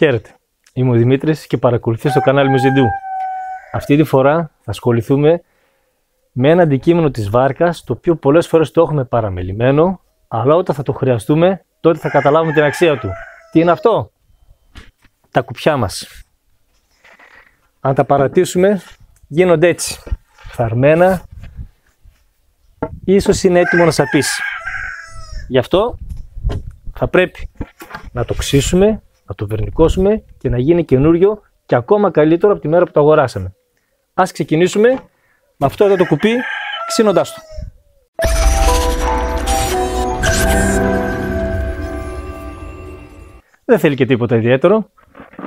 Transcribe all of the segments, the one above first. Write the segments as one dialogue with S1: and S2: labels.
S1: Χαίρετε. Είμαι ο Δημήτρης και παρακολουθείτε το κανάλι Μουζιντού. Αυτή τη φορά θα ασχοληθούμε με ένα αντικείμενο της βάρκας, το οποίο πολλές φορές το έχουμε παραμελημένο, αλλά όταν θα το χρειαστούμε, τότε θα καταλάβουμε την αξία του. Τι είναι αυτό; Τα κουπιά μας. Αν τα παρατήσουμε, γίνονται έτσι. Φαρμένα, ίσως είναι έτοιμο να σαπίσει. Γι' αυτό θα πρέπει να το ξύσουμε, να το βερνικώσουμε και να γίνει καινούριο και ακόμα καλύτερο από τη μέρα που το αγοράσαμε. Ας ξεκινήσουμε με αυτό εδώ το κουπί ξύνοντάς το. Δεν θέλει και τίποτα ιδιαίτερο.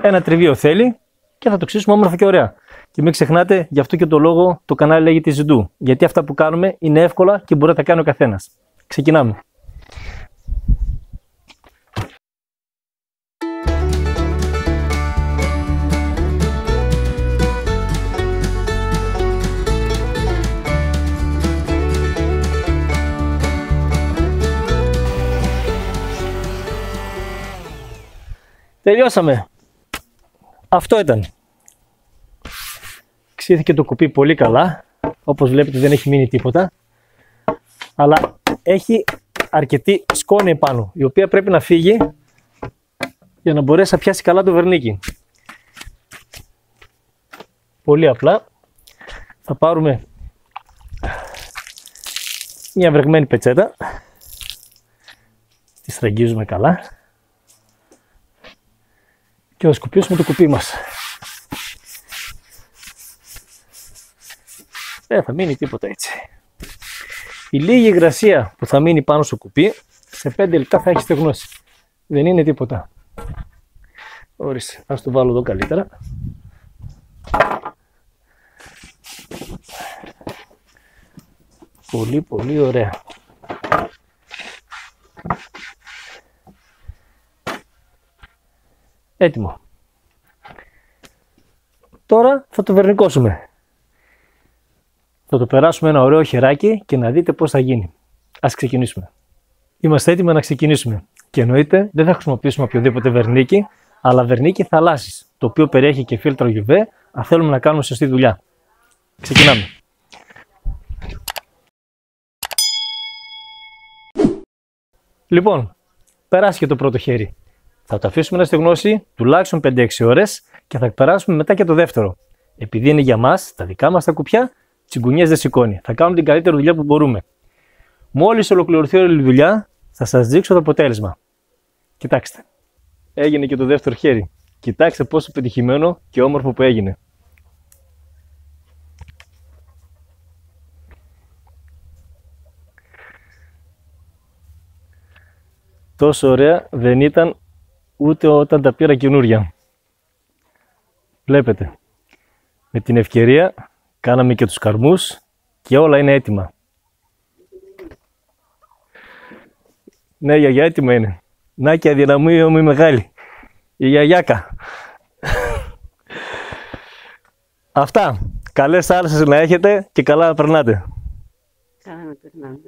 S1: Ένα τριβίο θέλει και θα το ξύσουμε όμορφα και ωραία. Και μην ξεχνάτε, γι' αυτό και το λόγο το κανάλι λέγεται Ζιντού. Γιατί αυτά που κάνουμε είναι εύκολα και μπορεί να τα κάνει ο καθένας. Ξεκινάμε. Τελειώσαμε. Αυτό ήταν. Ξύθηκε το κουπί πολύ καλά. Όπως βλέπετε δεν έχει μείνει τίποτα. Αλλά έχει αρκετή σκόνη επάνω, η οποία πρέπει να φύγει για να μπορέσει να πιάσει καλά το βερνίκι. Πολύ απλά. Θα πάρουμε μια βρεγμένη πετσέτα. Τη στραγγίζουμε καλά και θα σκουπίσουμε το κουπί μας. Δεν θα μείνει τίποτα έτσι. Η λίγη υγρασία που θα μείνει πάνω στο κουπί, σε 5 λεπτά θα έχεις στεγνώσει. Δεν είναι τίποτα. Ορίστε, ας το βάλω εδώ καλύτερα. Πολύ πολύ ωραία. Έτοιμο. Τώρα θα το βερνικώσουμε. Θα το περάσουμε ένα ωραίο χεράκι και να δείτε πώς θα γίνει. Ας ξεκινήσουμε. Είμαστε έτοιμοι να ξεκινήσουμε. Και εννοείται δεν θα χρησιμοποιήσουμε οποιοδήποτε βερνίκι, αλλά βερνίκι θαλάσσης, το οποίο περιέχει και φίλτρο UV, αν θέλουμε να κάνουμε σωστή δουλειά. Ξεκινάμε. Λοιπόν, περάσει και το πρώτο χέρι. Θα το αφήσουμε να στεγνώσει τουλάχιστον 5-6 ώρες και θα περάσουμε μετά και το δεύτερο. Επειδή είναι για μας, τα δικά μας τα κουπιά, τσιγκουνιές δεν σηκώνει. Θα κάνουμε την καλύτερη δουλειά που μπορούμε. Μόλις ολοκληρωθεί όλη η δουλειά, θα σας δείξω το αποτέλεσμα. Κοιτάξτε. Έγινε και το δεύτερο χέρι. Κοιτάξτε πόσο πετυχημένο και όμορφο που έγινε. Τόσο ωραία δεν ήταν ούτε όταν τα πήρα καινούρια. Βλέπετε, με την ευκαιρία κάναμε και τους καρμούς και όλα είναι έτοιμα. Ναι, γιαγιά έτοιμα είναι. Να και αδυναμία μου η μεγάλη. Η γιαγιάκα. Αυτά. Καλές άρσες να έχετε και καλά να περνάτε.
S2: Καλά να περνάμε.